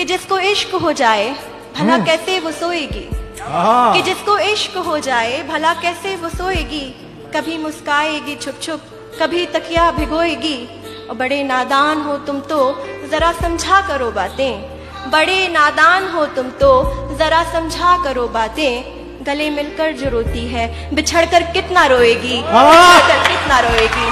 कि जिसको इश्क हो जाए भला हम्म। कैसे वो सोएगी? कि जिसको इश्क हो जाए भला कैसे वो सोएगी? कभी मुस्काएगी छुप छुप कभी तकिया भिगोएगी। और बड़े नादान हो तुम तो जरा समझा करो बातें। बड़े नादान हो तुम तो जरा समझा करो बातें। गले मिलकर जो रोती है बिछड़ कर कितना रोएगी? बिछड़ कर कितना रोएगी?